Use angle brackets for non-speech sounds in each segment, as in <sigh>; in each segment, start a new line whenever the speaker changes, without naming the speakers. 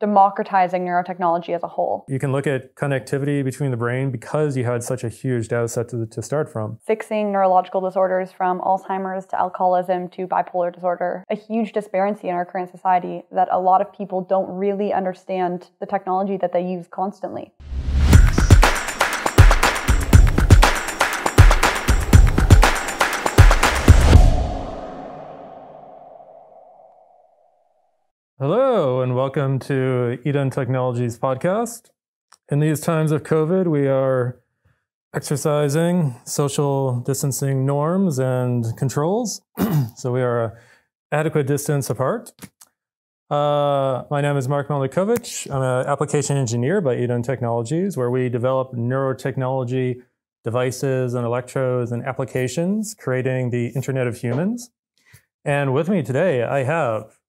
democratizing neurotechnology as a whole.
You can look at connectivity between the brain because you had such a huge data set to, to start from.
Fixing neurological disorders from Alzheimer's to alcoholism to bipolar disorder, a huge disparity in our current society that a lot of people don't really understand the technology that they use constantly.
Hello, and welcome to IDUN Technologies podcast. In these times of COVID, we are exercising social distancing norms and controls. <clears throat> so we are adequate distance apart. Uh, my name is Mark Malikovic. I'm an application engineer by IDUN Technologies, where we develop neurotechnology devices and electrodes and applications, creating the Internet of Humans. And with me today, I have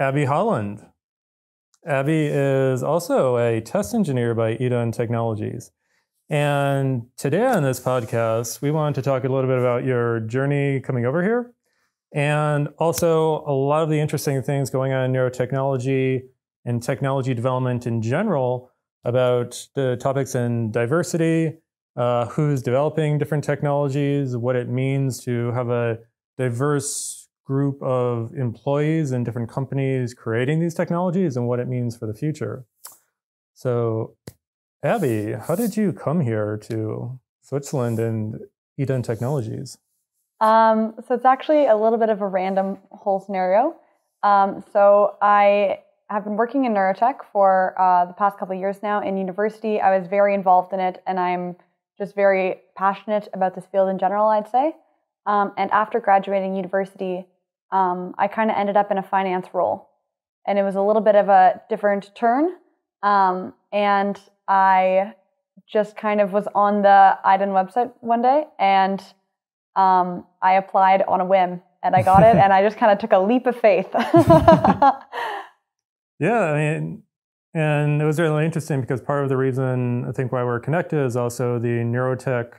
Abby Holland. Abby is also a test engineer by IDUN Technologies. And today on this podcast, we want to talk a little bit about your journey coming over here and also a lot of the interesting things going on in neurotechnology and technology development in general about the topics in diversity, uh, who's developing different technologies, what it means to have a diverse group of employees in different companies creating these technologies and what it means for the future. So, Abby, how did you come here to Switzerland and IDUN Technologies?
Um, so it's actually a little bit of a random whole scenario. Um, so I have been working in neurotech for uh, the past couple of years now in university. I was very involved in it, and I'm just very passionate about this field in general. I'd say. Um, and after graduating university, um, I kind of ended up in a finance role. And it was a little bit of a different turn. Um, and I just kind of was on the IDUN website one day and um, I applied on a whim and I got it <laughs> and I just kind of took a leap of faith. <laughs>
yeah, I mean, and it was really interesting because part of the reason I think why we're connected is also the Neurotech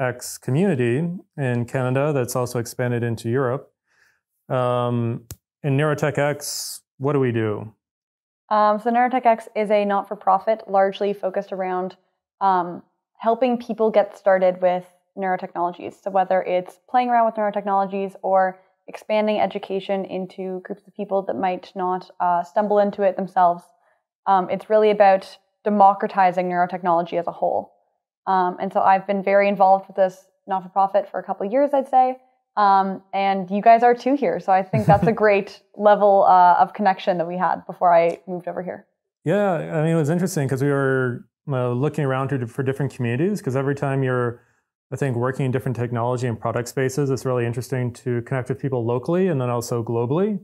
X community in Canada that's also expanded into Europe. Um, in Neurotech X, what do we do?
Um, so Neurotech X is a not-for-profit, largely focused around um, helping people get started with neurotechnologies. So whether it's playing around with neurotechnologies or expanding education into groups of people that might not uh, stumble into it themselves, um, it's really about democratizing neurotechnology as a whole. Um, and so I've been very involved with this not-for-profit for a couple years, I'd say. Um, and you guys are too here. So I think that's a <laughs> great level uh, of connection that we had before I moved over here.
Yeah, I mean, it was interesting because we were uh, looking around to, for different communities because every time you're, I think, working in different technology and product spaces, it's really interesting to connect with people locally and then also globally.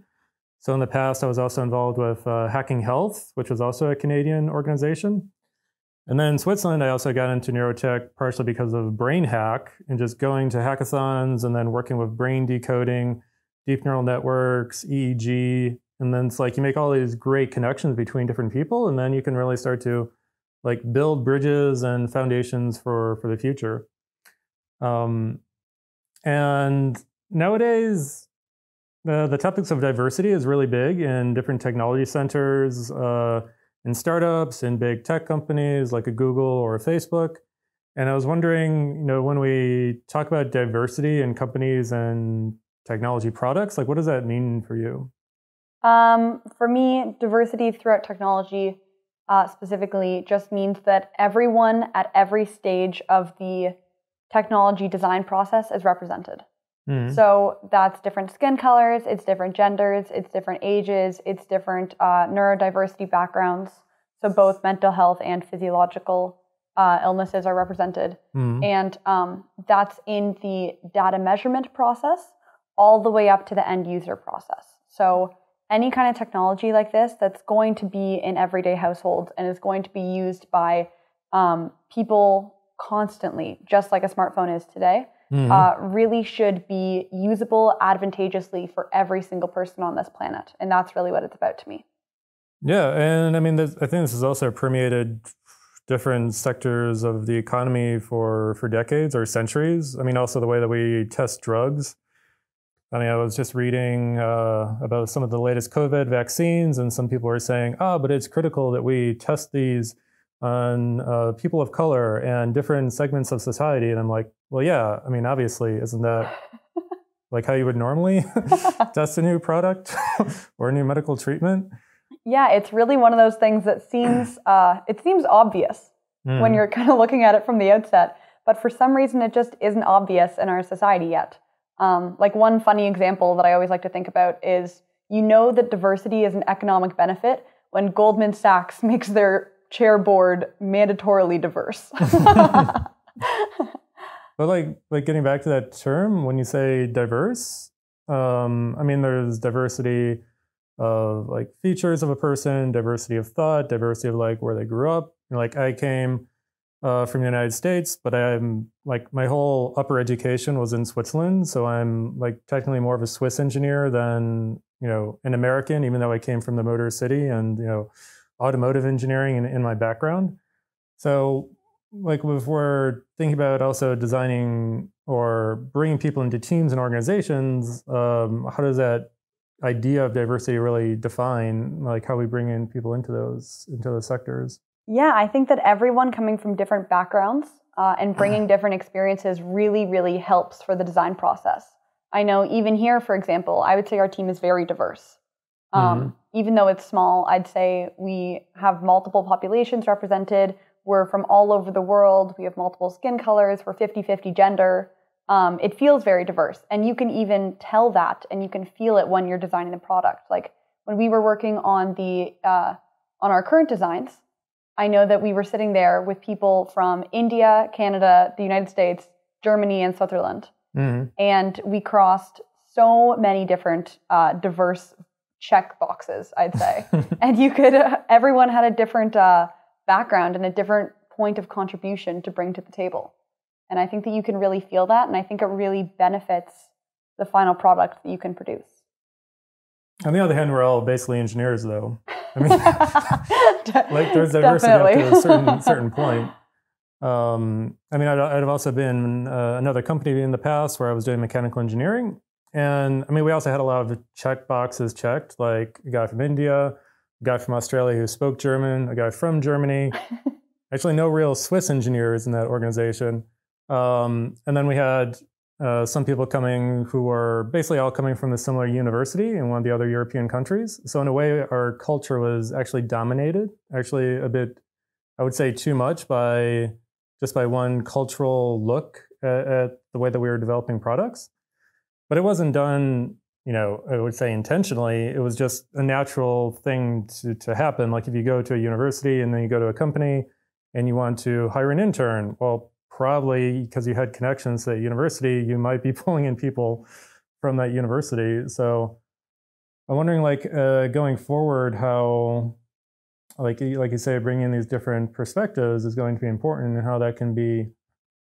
So in the past, I was also involved with uh, Hacking Health, which was also a Canadian organization. And then in Switzerland, I also got into neurotech partially because of BrainHack and just going to hackathons and then working with brain decoding, deep neural networks, EEG. And then it's like you make all these great connections between different people, and then you can really start to like build bridges and foundations for for the future. Um, and nowadays, the the topics of diversity is really big in different technology centers. Uh, in startups, in big tech companies like a Google or a Facebook. And I was wondering, you know, when we talk about diversity in companies and technology products, like what does that mean for you?
Um, for me, diversity throughout technology uh, specifically just means that everyone at every stage of the technology design process is represented. Mm-hmm. So that's different skin colors, it's different genders, it's different ages, it's different uh, neurodiversity backgrounds. So both mental health and physiological uh, illnesses are represented. Mm-hmm. And um, that's in the data measurement process all the way up to the end user process. So any kind of technology like this that's going to be in everyday households and is going to be used by um, people constantly, just like a smartphone is today, mm-hmm. uh, really should be usable advantageously for every single person on this planet. And that's really what it's about to me.
Yeah. And I mean, I think this has also permeated different sectors of the economy for, for decades or centuries. I mean, also the way that we test drugs. I mean, I was just reading uh, about some of the latest COVID vaccines, and some people were saying, "Oh, but it's critical that we test these on uh, people of color and different segments of society." And I'm like, "Well, yeah. I mean, obviously, isn't that like how you would normally <laughs> test a new product <laughs> or a new medical treatment?"
Yeah, it's really one of those things that seems <clears throat> uh, it seems obvious mm. when you're kind of looking at it from the outset, but for some reason, it just isn't obvious in our society yet. Um, like one funny example that I always like to think about is you know that diversity is an economic benefit when Goldman Sachs <laughs> makes their chair board mandatorily diverse. <laughs>
but like like getting back to that term, when you say diverse, um, I mean there's diversity of like features of a person, diversity of thought, diversity of like where they grew up. Like I came uh, from the United States, but I'm like my whole upper education was in Switzerland, so I'm like technically more of a Swiss engineer than you know an American, even though I came from the Motor City and you know automotive engineering in, in my background. So like if we're thinking about also designing or bringing people into teams and organizations, um, how does that idea of diversity really define like how we bring in people into those into those sectors?
Yeah, I think that everyone coming from different backgrounds uh, and bringing different experiences really, really helps for the design process. I know even here, for example, I would say our team is very diverse. Um, mm-hmm. Even though it's small, I'd say we have multiple populations represented. We're from all over the world. We have multiple skin colors. We're 50 50 gender. Um, it feels very diverse. And you can even tell that and you can feel it when you're designing the product. Like when we were working on the uh, on our current designs, I know that we were sitting there with people from India, Canada, the United States, Germany, and Switzerland. Mm-hmm. And we crossed so many different uh, diverse check boxes, I'd say. <laughs> and you could, uh, everyone had a different uh, background and a different point of contribution to bring to the table. And I think that you can really feel that. And I think it really benefits the final product that you can produce.
On the other hand, we're all basically engineers, though. I mean, <laughs> like there's diversity up to a certain <laughs> certain point. Um, I mean, I'd, I'd, have also been uh, another company in the past where I was doing mechanical engineering, and I mean, we also had a lot of check boxes checked, like a guy from India, a guy from Australia who spoke German, a guy from Germany. <laughs> Actually, no real Swiss engineers in that organization. Um, and then we had uh, some people coming who were basically all coming from a similar university in one of the other European countries. So in a way, our culture was actually dominated, actually a bit, I would say, too much by just by one cultural look at, at the way that we were developing products. But it wasn't done, you know, I would say intentionally. It was just a natural thing to, to happen. Like if you go to a university and then you go to a company and you want to hire an intern, well, probably because you had connections at university, you might be <laughs> pulling in people from that university. So I'm wondering, like, uh, going forward, how, like, like you say, bringing in these different perspectives is going to be important, and how that can be,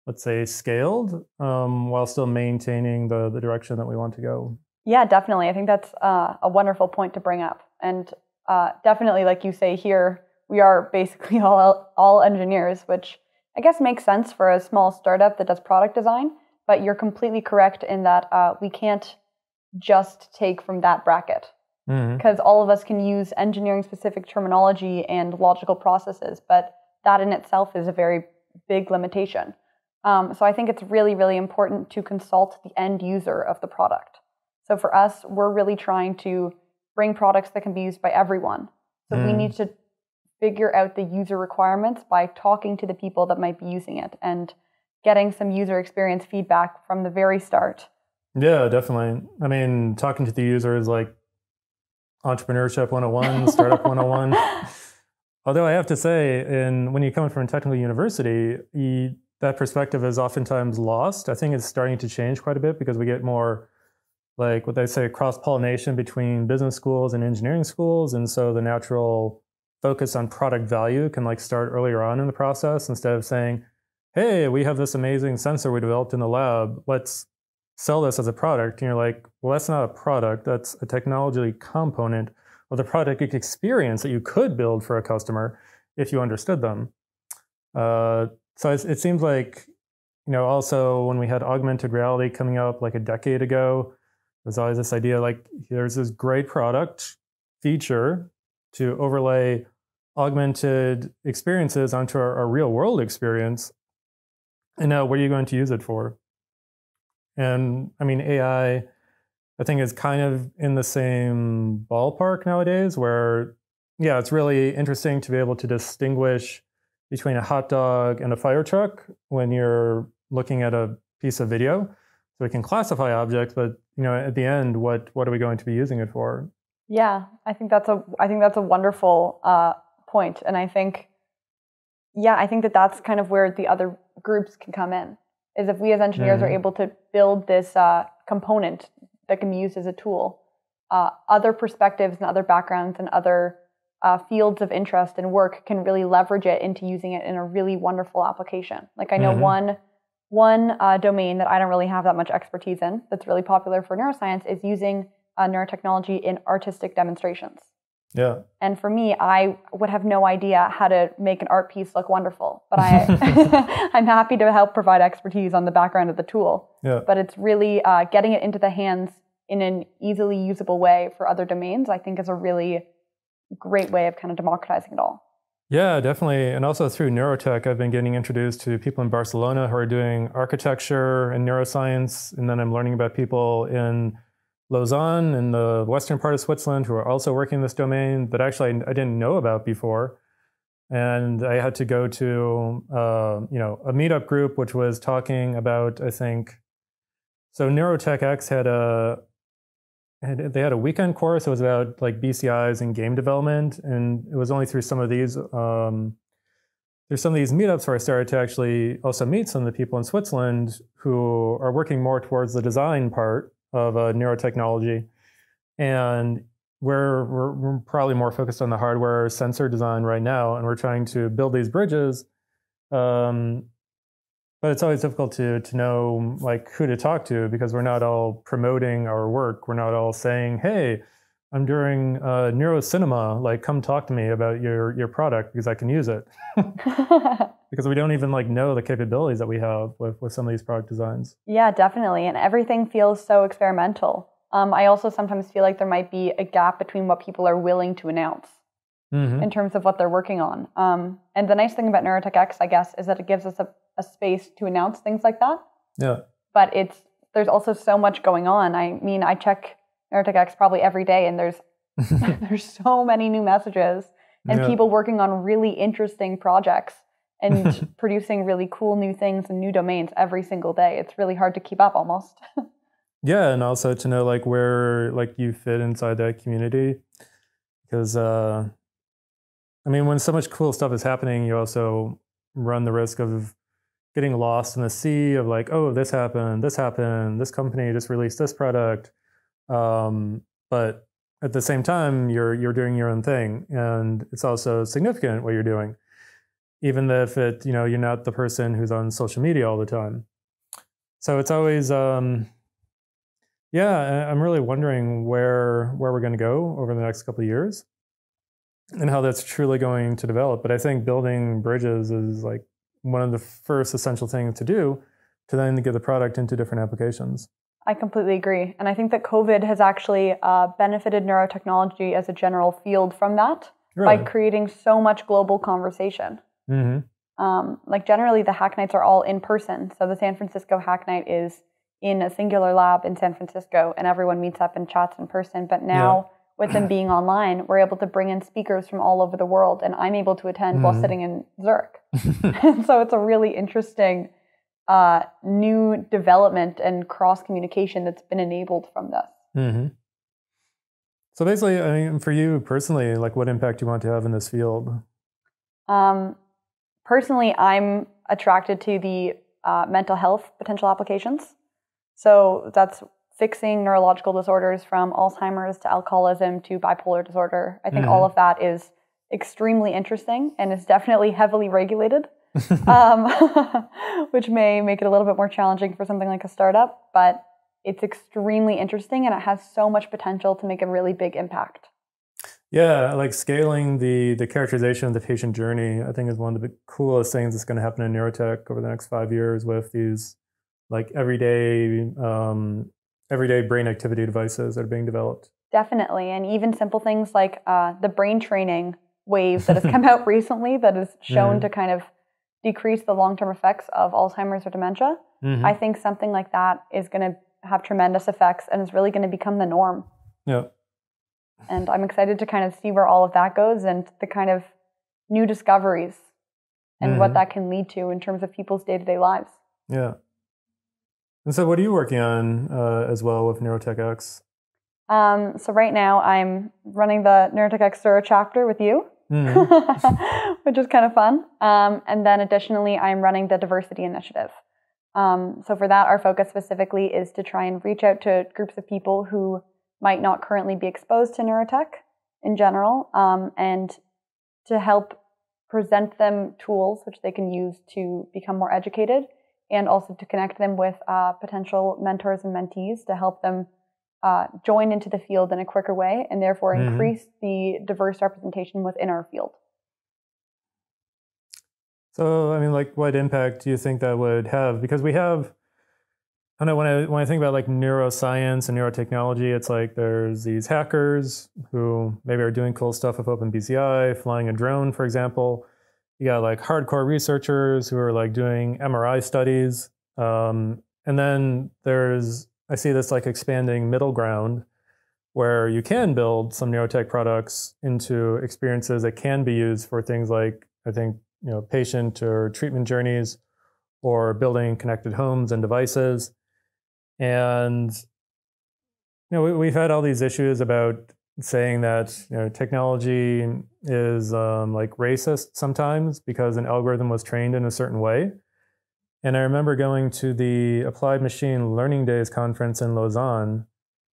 let's say, scaled um, while still maintaining the the direction that we want to go.
Yeah, definitely. I think that's uh, a wonderful point to bring up, and uh, definitely, like you say here, we are basically <laughs> all all engineers, which I guess makes sense for a small startup that does product design, but you're completely correct in that uh, we can't just take from that bracket because mm-hmm. all of us can use engineering specific terminology and logical processes, but that in itself is a very big limitation. Um, so I think it's really, really important to consult the end user of the product. So for us, we're really trying to bring products that can be used by everyone. So mm. we need to figure out the user requirements by talking to the people that might be using it and getting some user experience feedback from the very start.
Yeah, definitely. I mean, talking to the user is like entrepreneurship 101, startup <laughs> 101. Although I have to say, in, when you come from a technical university, you, that perspective is oftentimes lost. I think it's starting to change quite a bit because we get more like what they say cross pollination between business schools and engineering schools. And so the natural focus on product value can like start earlier on in the process instead of saying, hey, we have this amazing sensor we developed in the lab. Let's sell this as a product. And you're like, well, that's not a product. That's a technology component of the product experience that you could build for a customer if you understood them. Uh, so it, it seems like, you know, also when we had augmented reality coming up like a decade ago, there's always this idea like there's this great product feature to overlay augmented experiences onto our, our real world experience. And now, what are you going to use it for? And I mean, AI, I think, is kind of in the same ballpark nowadays where, yeah, it's really interesting to be able to distinguish between a hot dog and a fire truck when you're looking at a piece of video. So we can classify objects, but you know, at the end, what what are we going to be using it for?
Yeah, I think that's a I think that's a wonderful uh, point, and I think, yeah, I think that that's kind of where the other groups can come in. Is if we as engineers mm-hmm. are able to build this uh, component that can be used as a tool, uh, other perspectives and other backgrounds and other uh, fields of interest and work can really leverage it into using it in a really wonderful application. Like I know mm-hmm. one one uh, domain that I don't really have that much expertise in that's really popular for neuroscience is using uh, neurotechnology in artistic demonstrations.
Yeah.
And for me, I would have no idea how to make an art piece look wonderful, but I, <laughs> <laughs> I'm happy to help provide expertise on the background of the tool.
Yeah.
But it's really uh, getting it into the hands in an easily usable way for other domains. I think is a really great way of kind of democratizing it all.
Yeah, definitely. And also through neurotech, I've been getting introduced to people in Barcelona who are doing architecture and neuroscience. And then I'm learning about people in Lausanne in the western part of Switzerland who are also working in this domain that actually I didn't know about before. And I had to go to uh, you know a meetup group which was talking about I think so Neurotech X had a they had a weekend course. It was about like BCIs and game development, and it was only through some of these um, there's some of these meetups where I started to actually also meet some of the people in Switzerland who are working more towards the design part of uh, neurotechnology, and we're, we're, we're probably more focused on the hardware sensor design right now, and we're trying to build these bridges. Um, but it's always difficult to to know like who to talk to because we're not all promoting our work. We're not all saying, "Hey, I'm doing uh, neuro cinema. Like, come talk to me about your your product because I can use it." <laughs> because we don't even like know the capabilities that we have with with some of these product designs.
Yeah, definitely, and everything feels so experimental. Um, I also sometimes feel like there might be a gap between what people are willing to announce mm-hmm. in terms of what they're working on. Um, and the nice thing about Neurotech X, I guess, is that it gives us a a space to announce things like that.
Yeah.
But it's there's also so much going on. I mean, I check Neurotech X probably every day, and there's <laughs> <laughs> there's so many new messages and yeah. people working on really interesting projects and <laughs> producing really cool new things and new domains every single day. It's really hard to keep up almost.
yeah, and also to know like where like you fit inside that community because uh I mean when so much cool stuff is happening, you also run the risk of getting lost in the sea of like, oh, this happened, this happened, this company just released this product. Um, but at the same time, you're you're doing your own thing, and it's also significant what you're doing, even if it you know you're not the person who's on social media all the time. So it's always, um, yeah, I'm really wondering where where we're going to go over the next couple of years, and how that's truly going to develop. But I think building bridges is like one of the first essential things to do to then get the product into different applications.
I completely agree. And I think that COVID has actually uh, benefited neurotechnology as a general field from that really? by creating so much global conversation.
Mm-hmm.
Um, like generally, the hack nights are all in person. So the San Francisco hack night is in a singular lab in San Francisco, and everyone meets up and chats in person. But now, yeah. With them being online, we're able to bring in speakers from all over the world, and I'm able to attend mm-hmm. while sitting in Zurich. <laughs> <laughs> so it's a really interesting uh, new development and cross communication that's been enabled from this.
Mm-hmm. So basically, I mean, for you personally, like what impact do you want to have in this field?
Um, personally, I'm attracted to the uh, mental health potential applications. So that's fixing neurological disorders from Alzheimer's to alcoholism to bipolar disorder. I think mm-hmm. all of that is extremely interesting and is definitely heavily regulated, <laughs> um, <laughs> which may make it a little bit more challenging for something like a startup. But it's extremely interesting and it has so much potential to make a really big impact.
Yeah, like scaling the the characterization of the patient journey, I think is one of the coolest things that's going to happen in neurotech over the next five years with these like everyday um, everyday brain activity devices that are being developed.
Definitely. And even simple things like uh, the brain training wave that has <laughs> come out recently that is shown
Mhm.
to kind of decrease the long term effects of Alzheimer's or dementia.
Mhm.
I think something like that is going to have tremendous effects and is really going to become the norm.
yeah.
And I'm excited to kind of see where all of that goes and the kind of new discoveries and what
Mhm.
that can lead to in terms of people's day to day lives.
Yeah. And so, what are you working on uh, as well with NeurotechX?
Um, so right now I'm running the NeurotechX chapter with you,
Mhm. <laughs>
which is kind of fun. Um, and then additionally, I'm running the diversity initiative. Um, so for that, our focus specifically is to try and reach out to groups of people who might not currently be exposed to neurotech in general, um, and to help present them tools which they can use to become more educated, and also to connect them with uh, potential mentors and mentees to help them uh, join into the field in a quicker way, and therefore
Mhm.
increase the diverse representation within our field.
So, I mean, like, what impact do you think that would have? Because we have, I don't know, when I when I think about like neuroscience and neurotechnology, it's like there's these hackers who maybe are doing cool stuff with OpenBCI, flying a drone, for example. You got like hardcore researchers who are like doing MRI studies, um, and then there's I see this like expanding middle ground where you can build some neurotech products into experiences that can be used for things like I think you know patient or treatment journeys or building connected homes and devices. And you know we, we've had all these issues about saying that you know technology is um, like racist sometimes because an algorithm was trained in a certain way. And i remember going to the applied machine learning days conference in lausanne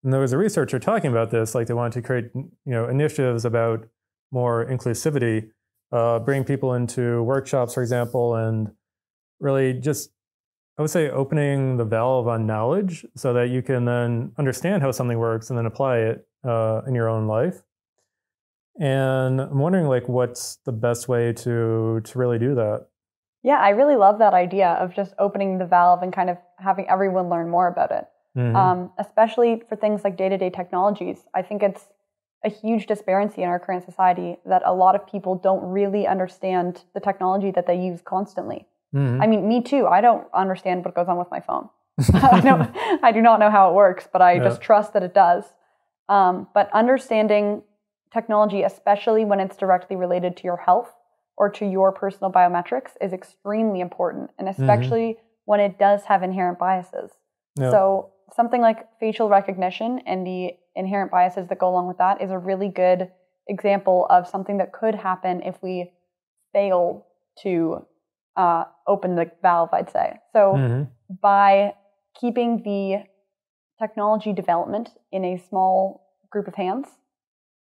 and there was a researcher talking about this like they wanted to create you know initiatives about more inclusivity uh, bring people into workshops, for example, and really just, I would say, opening the valve on knowledge so that you can then understand how something works and then apply it uh, in your own life. And I'm wondering, like, what's the best way to to really do that?
Yeah, I really love that idea of just opening the valve and kind of having everyone learn more about it.
Mhm.
um, especially for things like day to day technologies. I think it's a huge disparity in our current society that a lot of people don't really understand the technology that they use constantly.
Mhm.
I mean, me too. I don't understand what goes on with my phone. <laughs> <laughs> I, don't, I do not know how it works, but I
Yeah.
just trust that it does. Um, but understanding technology, especially when it's directly related to your health or to your personal biometrics, is extremely important, and especially when it does have inherent biases.
Yeah.
So something like facial recognition and the inherent biases that go along with that is a really good example of something that could happen if we fail to uh, open the valve, I'd say. So
Mhm.
by keeping the technology development in a small group of hands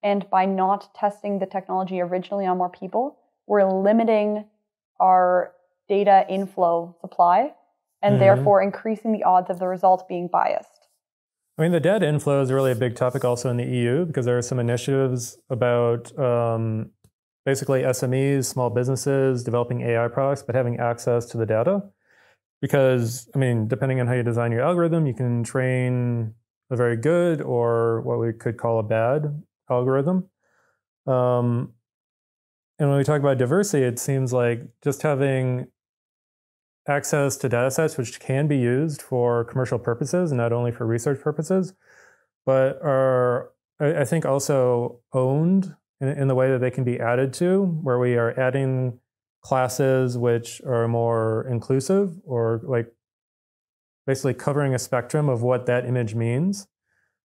and by not testing the technology originally on more people, we're limiting our data inflow supply and
Mhm.
therefore increasing the odds of the results being biased.
I mean, the data inflow is really a big topic also in the EU because there are some initiatives about um, basically SMEs, small businesses developing AI products, but having access to the data. Because, I mean, depending on how you design your algorithm, you can train a very good or what we could call a bad algorithm. Um, and when we talk about diversity, it seems like just having access to data sets which can be used for commercial purposes and not only for research purposes, but are, I think, also owned in, in the way that they can be added to, where we are adding classes which are more inclusive or like basically covering a spectrum of what that image means.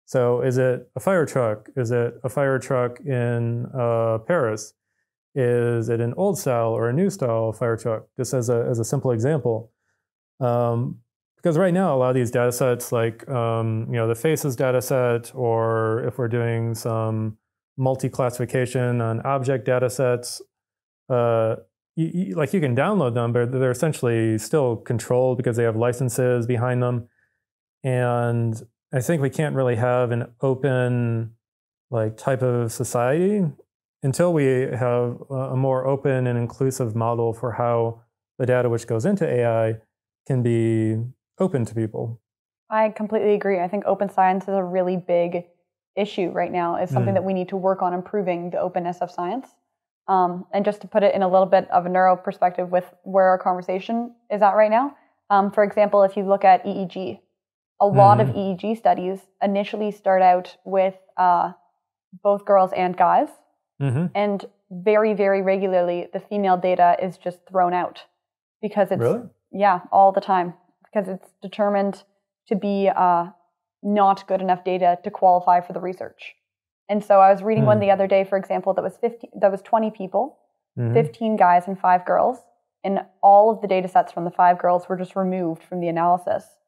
So, is it a fire truck? Is it a fire truck in uh, Paris? Is it an old style or a new style fire truck? Just as a as a simple example, um, because right now a lot of these data sets, like um, you know the faces data set, or if we're doing some multi-classification on object data sets, uh, you, you, like you can download them, but they're essentially still controlled because they have licenses behind them, and I think we can't really have an open like type of society until we have a more open and inclusive model for how the data which goes into AI can be open to people.
I completely agree. I think open science is a really big issue right now. It's something
Mm.
that we need to work on improving the openness of science. Um, and just to put it in a little bit of a neuro perspective with where our conversation is at right now, um, for example, if you look at EEG, a lot of
Mhm.
EEG studies initially start out with uh, both girls and guys,
hmm
and very, very regularly the female data is just thrown out because it's
Really?
yeah, all the time because it's determined to be uh, not good enough data to qualify for the research. And so I was reading one
Hmm.
the other day, for example, that was 15, that was 20 people,
Mhm.
15 guys and five girls, and all of the data sets from the five girls were just removed from the analysis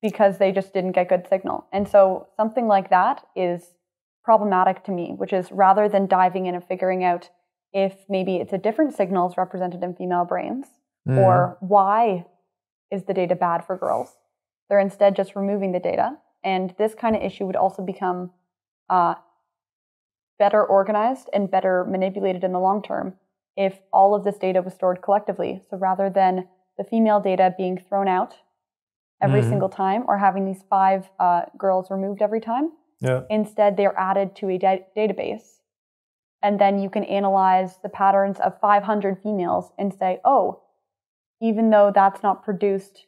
because they just didn't get good signal. And so something like that is problematic to me, which is rather than diving in and figuring out if maybe it's a different signals represented in female brains
Mhm.
or why is the data bad for girls? They're instead just removing the data. And this kind of issue would also become uh, better organized and better manipulated in the long term if all of this data was stored collectively. So rather than the female data being thrown out every
Mhm.
single time or having these five uh, girls removed every time,
yeah.
Instead, they're added to a da- database. And then you can analyze the patterns of 500 females and say, oh, even though that's not produced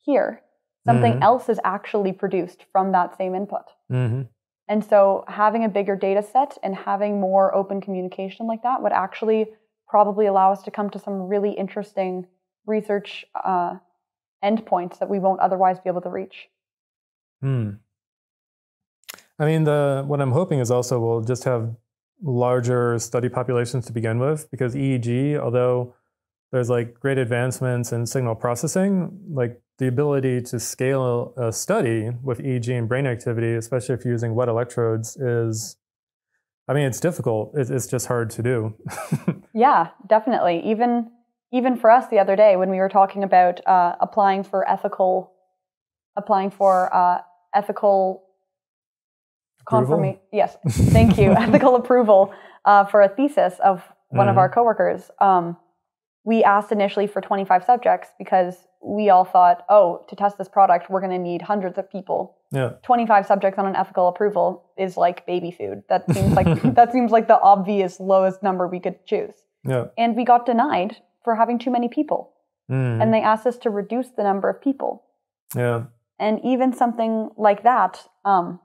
here, something
Mhm.
else is actually produced from that same input.
hmm
And so having a bigger data set and having more open communication like that would actually probably allow us to come to some really interesting research uh, endpoints that we won't otherwise be able to reach.
Hmm. I mean, the what I'm hoping is also we'll just have larger study populations to begin with, because EEG, although there's like great advancements in signal processing, like the ability to scale a study with EEG and brain activity, especially if you're using wet electrodes, is, I mean, it's difficult. It's, it's just hard to do. <laughs>
Yeah, definitely. Even even for us the other day when we were talking about uh, applying for ethical, applying for uh, ethical confirmation. Yes, thank you. <laughs> ethical approval uh, for a thesis of one of
Mhm.
our coworkers. Um, we asked initially for 25 subjects because we all thought, oh, to test this product, we're going to need hundreds of people.
yeah.
25 subjects on an ethical approval is like baby food. That <laughs> seems like that seems like the obvious lowest number we could choose
Yeah.
and we got denied for having too many people.
Mm.
And they asked us to reduce the number of people.
yeah.
And even something like that um,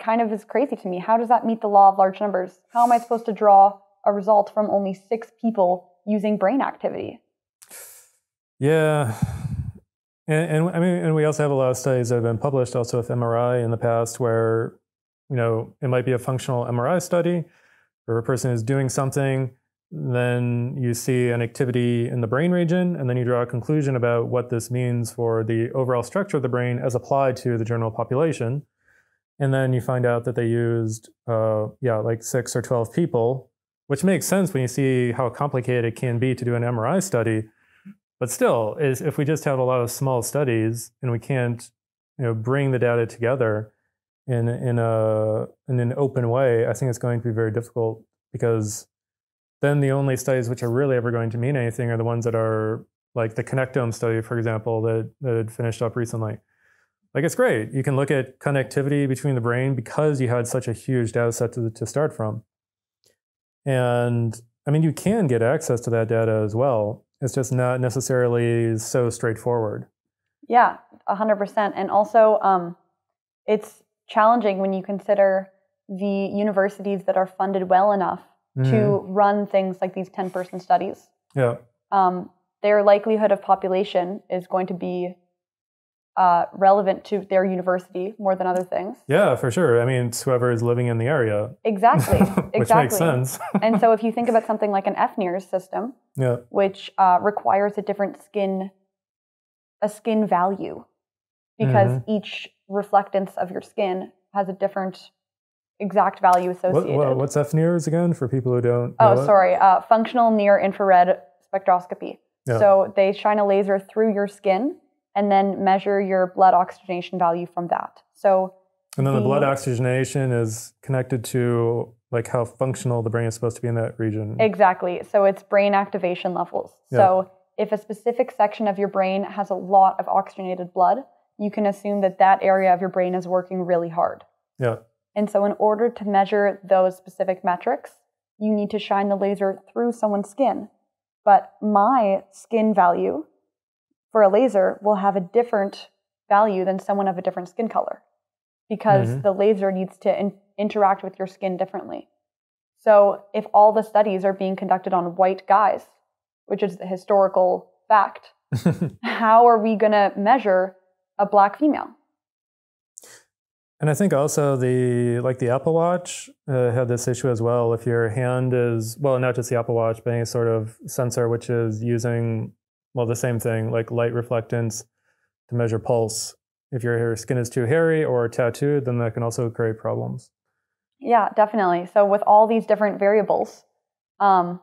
kind of is crazy to me. How does that meet the law of large numbers? How am I supposed to draw a result from only six people using brain activity?
Yeah. And, and I mean, and we also have a lot of studies that have been published also with MRI in the past where, you know, it might be a functional MRI study where a person is doing something, then you see an activity in the brain region, and then you draw a conclusion about what this means for the overall structure of the brain as applied to the general population. And then you find out that they used, uh, yeah, like six or 12 people, which makes sense when you see how complicated it can be to do an MRI study. But still, is if we just have a lot of small studies and we can't, you know, bring the data together in in a in an open way, I think it's going to be very difficult because then the only studies which are really ever going to mean anything are the ones that are like the connectome study, for example, that, that had finished up recently. Like it's great. You can look at connectivity between the brain because you had such a huge data set to, to start from. And I mean, you can get access to that data as well. It's just not necessarily so straightforward.
Yeah, 100%. And also, um, it's challenging when you consider the universities that are funded well enough
Mhm.
to run things like these 10 person studies.
yeah,
um, their likelihood of population is going to be uh, relevant to their university more than other things.
yeah, for sure. I mean, it's whoever is living in the area,
Exactly. <laughs>
which
exactly.
makes sense. <laughs>
and so if you think about something like an FNIRS system,
yeah,
which uh, requires a different skin, a skin value, because
Mm-hmm.
each reflectance of your skin has a different exact value associated.
what, what's FNIRS again for people who don't?
Oh, sorry. Uh, functional near infrared spectroscopy.
Yeah.
So they shine a laser through your skin and then measure your blood oxygenation value from that. So
And then the blood oxygenation is connected to like how functional the brain is supposed to be in that region.
exactly. So it's brain activation levels. Yeah. So if a specific section of your brain has a lot of oxygenated blood, you can assume that that area of your brain is working really hard.
Yeah.
And so, in order to measure those specific metrics, you need to shine the laser through someone's skin. But my skin value for a laser will have a different value than someone of a different skin color because
Mhm.
the laser needs to in- interact with your skin differently. So, if all the studies are being conducted on white guys, which is the historical fact, <laughs> how are we going to measure a black female?
And I think also the like the Apple Watch uh, had this issue as well. If your hand is well, not just the Apple Watch, but any sort of sensor which is using well the same thing like light reflectance to measure pulse. If your skin is too hairy or tattooed, then that can also create problems.
Yeah, definitely. So with all these different variables, um,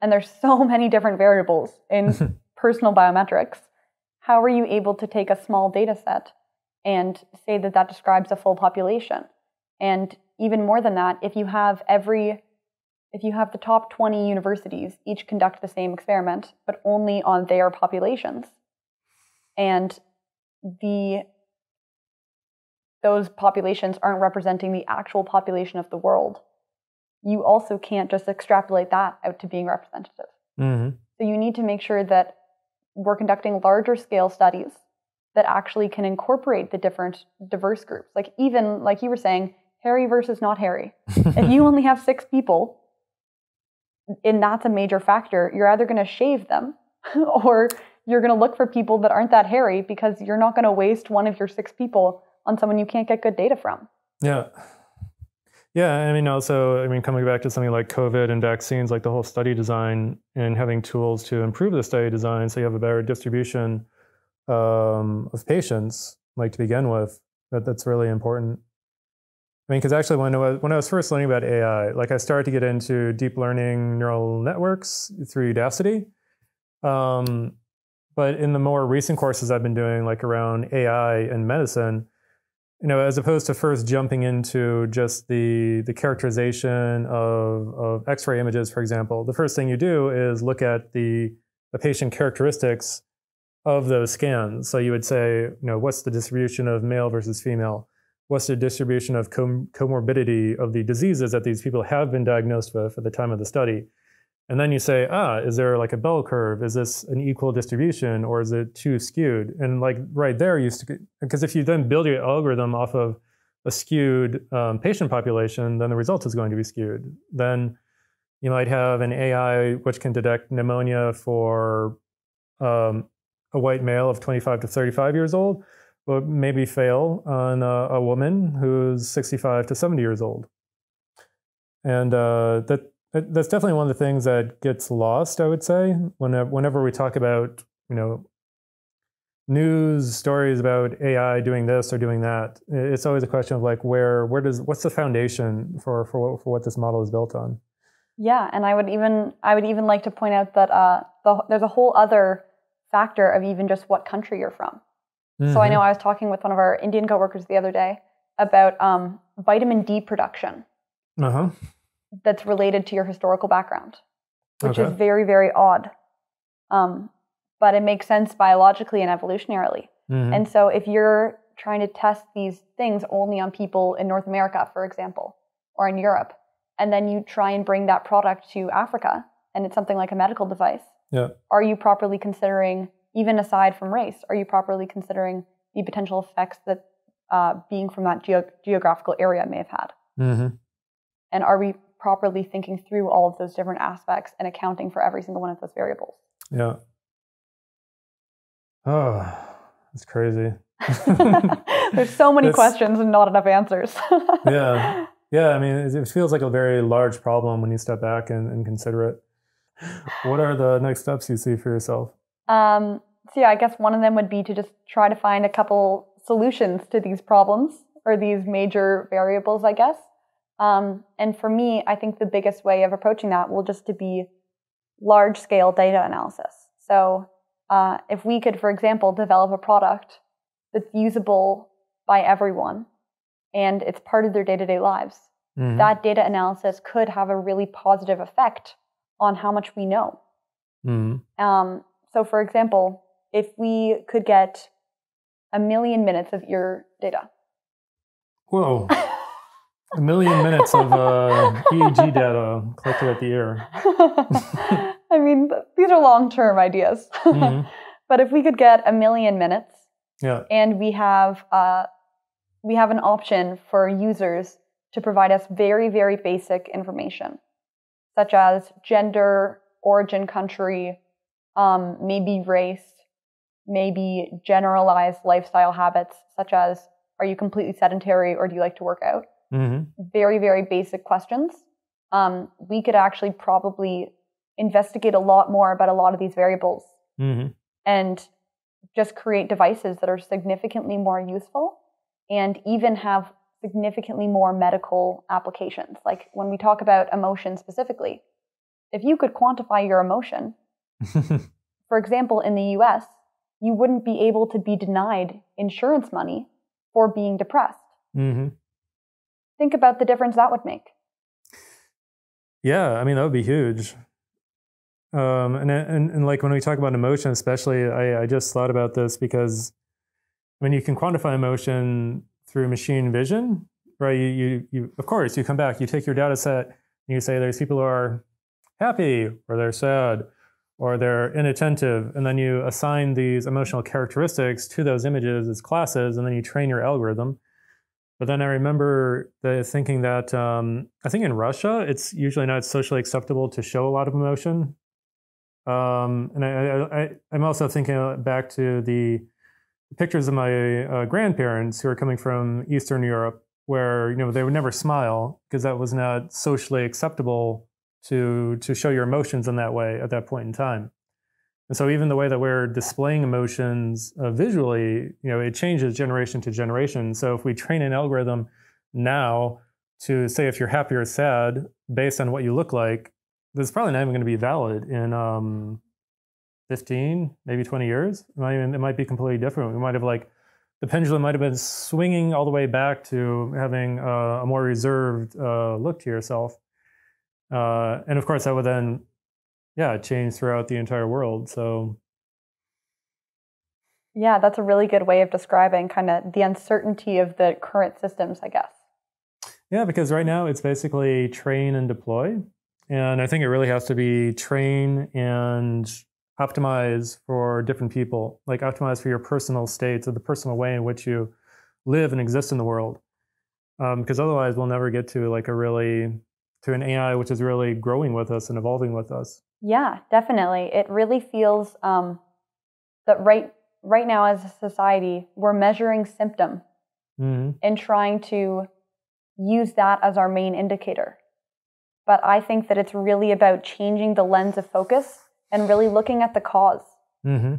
and there's <laughs> so many different variables in <laughs> personal biometrics, how are you able to take a small data set and say that that describes a full population? And even more than that, if you have every if you have the top 20 universities each conduct the same experiment, but only on their populations, and the those populations aren't representing the actual population of the world, you also can't just extrapolate that out to being representative.
hmm
So you need to make sure that we're conducting larger scale studies that actually can incorporate the different diverse groups. Like even like you were saying, hairy versus not hairy. <laughs> if you only have six people, and that's a major factor, you're either going to shave them <laughs> or you're going to look for people that aren't that hairy because you're not going to waste one of your six people on someone you can't get good data from.
Yeah. Yeah, I mean, also, I mean, coming back to something like COVID and vaccines, like the whole study design and having tools to improve the study design so you have a better distribution um, of patients, like to begin with, that, that's really important. I mean, because actually, when I, was, when I was first learning about AI, like I started to get into deep learning neural networks through Udacity. Um, but in the more recent courses I've been doing, like around AI and medicine, you know, as opposed to first jumping into just the the characterization of, of X-ray images, for example, the first thing you do is look at the the patient characteristics of those scans. So you would say, you know, what's the distribution of male versus female? What's the distribution of com- comorbidity of the diseases that these people have been diagnosed with at the time of the study? And then you say, ah, is there like a bell curve? Is this an equal distribution or is it too skewed? And like right there, you used to, because if you then build your algorithm off of a skewed um, patient population, then the result is going to be skewed. Then you might have an AI which can detect pneumonia for um, a white male of 25 to 35 years old, but maybe fail on a, a woman who's 65 to 70 years old. And uh, that that's definitely one of the things that gets lost, I would say, whenever, whenever we talk about, you know, news stories about AI doing this or doing that. It's always a question of like, where, where does, what's the foundation for, for, what, for what this model is built on?
Yeah, and I would even, I would even like to point out that uh, the, there's a whole other factor of even just what country you're from. Mm-hmm. So I know I was talking with one of our Indian coworkers the other day about um, vitamin D production.
Uh-huh
that's related to your historical background, which
okay.
is very, very odd. Um, but it makes sense biologically and evolutionarily.
Mm-hmm.
And so if you're trying to test these things only on people in North America, for example, or in Europe, and then you try and bring that product to Africa and it's something like a medical device,
yeah.
are you properly considering, even aside from race, are you properly considering the potential effects that uh, being from that geo- geographical area may have had?
Mm-hmm.
And are we properly thinking through all of those different aspects and accounting for every single one of those variables.
Yeah. Oh, that's crazy. <laughs>
There's so many it's, questions and not enough answers. <laughs>
yeah. Yeah. I mean, it feels like a very large problem when you step back and, and consider it. What are the next steps you see for yourself?
Um, so, yeah, I guess one of them would be to just try to find a couple solutions to these problems or these major variables, I guess. Um, and for me, I think the biggest way of approaching that will just to be large scale data analysis. So uh, if we could, for example, develop a product that's usable by everyone and it's part of their day to day lives, mm-hmm. that data analysis could have a really positive effect on how much we know.
Mm-hmm.
Um, so, for example, if we could get a million minutes of ear data.
Whoa. <laughs> a million minutes of uh, EEG data collected at the ear. <laughs>
I mean, these are long term ideas.
Mhm. <laughs>
but if we could get a million minutes
Yeah.
and we have uh, we have an option for users to provide us very very basic information such as gender origin country um, maybe race maybe generalized lifestyle habits such as are you completely sedentary or do you like to work out?
Hmm
very very basic questions. Um, we could actually probably investigate a lot more about a lot of these variables
hmm
and just create devices that are significantly more useful and even have significantly more medical applications. Like when we talk about emotion specifically, if you could quantify your emotion, <laughs> for example, in the US, you wouldn't be able to be denied insurance money for being depressed.
hmm
Think about the difference that would make.
Yeah, I mean that would be huge. Um, and, and and like when we talk about emotion, especially, I, I just thought about this because when you can quantify emotion through machine vision, right? You, you you of course you come back, you take your data set, and you say there's people who are happy or they're sad or they're inattentive, and then you assign these emotional characteristics to those images as classes, and then you train your algorithm. But then I remember the, thinking that um, I think in Russia, it's usually not socially acceptable to show a lot of emotion. Um, and I, I'm also thinking back to the pictures of my uh, grandparents who are coming from Eastern Europe, where you know they would never smile because that was not socially acceptable to to show your emotions in that way at that point in time. And so even the way that we're displaying emotions uh, visually, you know, it changes generation to generation. So if we train an algorithm now to say if you're happy or sad based on what you look like, this is probably not even going to be valid in um, 15, maybe 20 years. It might, even, it might be completely different. We might have like the pendulum might have been swinging all the way back to having uh, a more reserved uh, look to yourself. Uh, and of course, that would then yeah, change throughout the entire world. So
Yeah, that's a really good way of describing kind of the uncertainty of the current systems, I guess.
yeah, because right now it's basically train and deploy, and I think it really has to be train and optimize for different people, like optimize for your personal states or the personal way in which you live and exist in the world. Because otherwise, we'll never get to like a really to an AI which is really growing with us and evolving with us.
Yeah, definitely. It really feels um, that right right now as a society, we're measuring symptom
hmm
and trying to use that as our main indicator. But I think that it's really about changing the lens of focus and really looking at the cause
hmm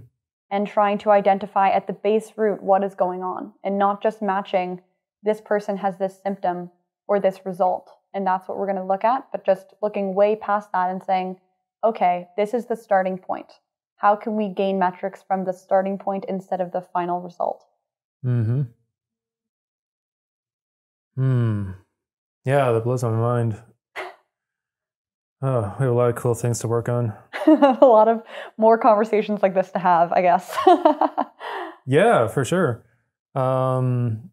and trying to identify at the base root what is going on and not just matching this person has this symptom or this result. And that's what we're going to look at, but just looking way past that and saying, okay, this is the starting point. How can we gain metrics from the starting point instead of the final result?
hmm Hmm. Yeah, that blows my mind. <laughs> Oh, we have a lot of cool things to work on. <laughs>
a lot of more conversations like this to have, I guess. <laughs>
Yeah, for sure. Um,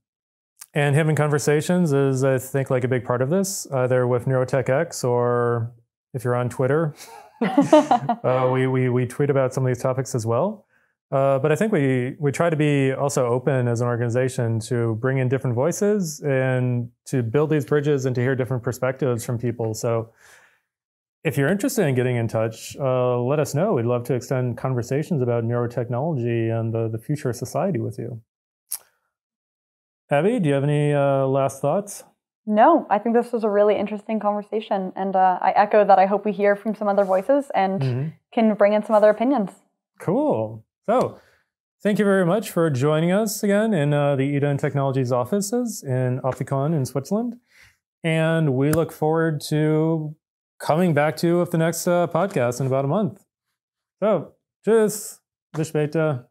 and having conversations is, I think, like a big part of this, either with NeuroTechX or if you're on Twitter, <laughs> uh, we, we, we tweet about some of these topics as well. Uh, but I think we, we try to be also open as an organization to bring in different voices and to build these bridges and to hear different perspectives from people. So if you're interested in getting in touch, uh, let us know. We'd love to extend conversations about neurotechnology and the, the future of society with you. Abby, do you have any uh, last thoughts?
no, I think this was a really interesting conversation. And uh, I echo that I hope we hear from some other voices and
Mhm.
can bring in some other opinions.
Cool. So, thank you very much for joining us again in uh, the IDUN Technologies offices in Opfikon in Switzerland. And we look forward to coming back to you with the next uh, podcast in about a month. So, tschüss. Bis später.